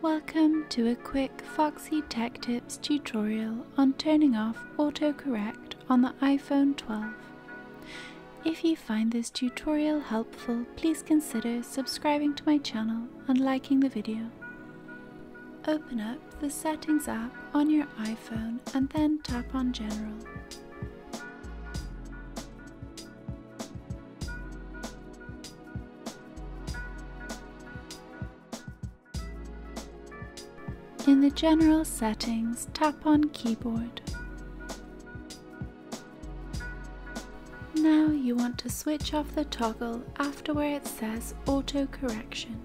Welcome to a quick Foxy Tech Tips tutorial on turning off autocorrect on the iPhone 12. If you find this tutorial helpful, please consider subscribing to my channel and liking the video. Open up the Settings app on your iPhone and then tap on General. In the General settings, tap on Keyboard. Now you want to switch off the toggle after where it says Auto Correction.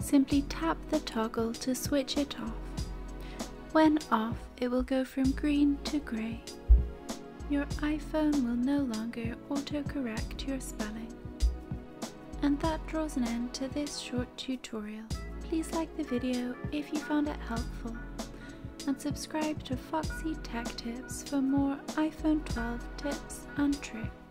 Simply tap the toggle to switch it off. When off, it will go from green to grey. Your iPhone will no longer autocorrect your spelling. And that draws an end to this short tutorial. Please like the video if you found it helpful and subscribe to Foxy Tech Tips for more iPhone 12 tips and tricks.